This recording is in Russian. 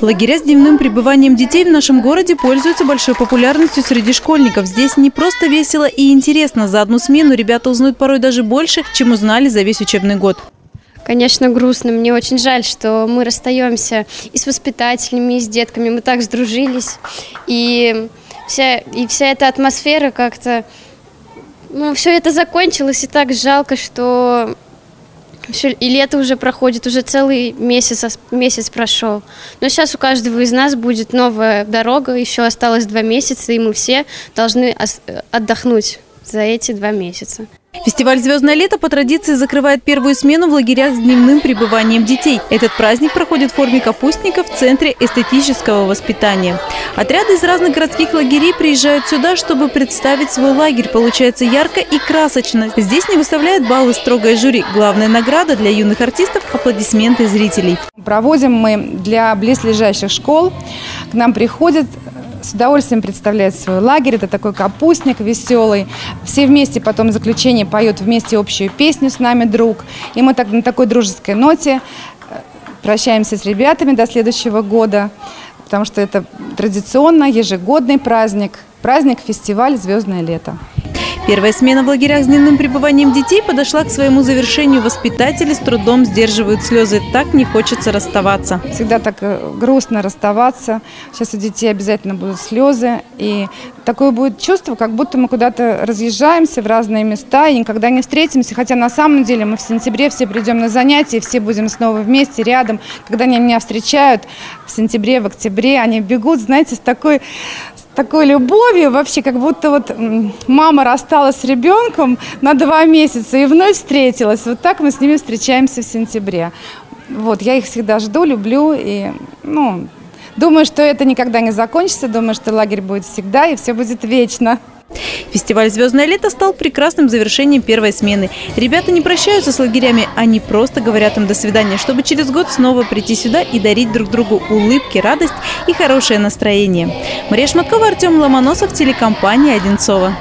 Лагеря с дневным пребыванием детей в нашем городе пользуются большой популярностью среди школьников. Здесь не просто весело и интересно. За одну смену ребята узнают порой даже больше, чем узнали за весь учебный год. Конечно, грустно. Мне очень жаль, что мы расстаемся и с воспитателями, и с детками. Мы так сдружились. И вся, и вся эта атмосфера как-то... Ну, все это закончилось, и так жалко, что все, и лето уже проходит, уже целый месяц, месяц прошел. Но сейчас у каждого из нас будет новая дорога, еще осталось два месяца, и мы все должны отдохнуть за эти два месяца. Фестиваль «Звездное лето» по традиции закрывает первую смену в лагерях с дневным пребыванием детей. Этот праздник проходит в форме капустника в Центре эстетического воспитания. Отряды из разных городских лагерей приезжают сюда, чтобы представить свой лагерь. Получается ярко и красочно. Здесь не выставляет баллы строгое жюри. Главная награда для юных артистов – аплодисменты зрителей. Проводим мы для близлежащих школ. К нам приходят с удовольствием представляет свой лагерь. Это такой капустник веселый. Все вместе потом заключение поют вместе общую песню «С нами друг». И мы так, на такой дружеской ноте э, прощаемся с ребятами до следующего года, потому что это традиционно ежегодный праздник. Праздник-фестиваль «Звездное лето». Первая смена в лагерях с дневным пребыванием детей подошла к своему завершению. Воспитатели с трудом сдерживают слезы. Так не хочется расставаться. Всегда так э, грустно расставаться. Сейчас у детей обязательно будут слезы. И такое будет чувство, как будто мы куда-то разъезжаемся в разные места и никогда не встретимся. Хотя на самом деле мы в сентябре все придем на занятия, все будем снова вместе, рядом. Когда они меня встречают в сентябре, в октябре, они бегут, знаете, с такой, такой любовью, вообще как будто вот мама рассталась с ребенком на два месяца и вновь встретилась. Вот так мы с ними встречаемся в сентябре. Вот, я их всегда жду, люблю и, ну, думаю, что это никогда не закончится, думаю, что лагерь будет всегда и все будет вечно. Фестиваль «Звездное лето» стал прекрасным завершением первой смены. Ребята не прощаются с лагерями, они просто говорят им «до свидания», чтобы через год снова прийти сюда и дарить друг другу улыбки, радость и хорошее настроение. Мария Шматкова, Артем Ломоносов, телекомпания «Одинцова».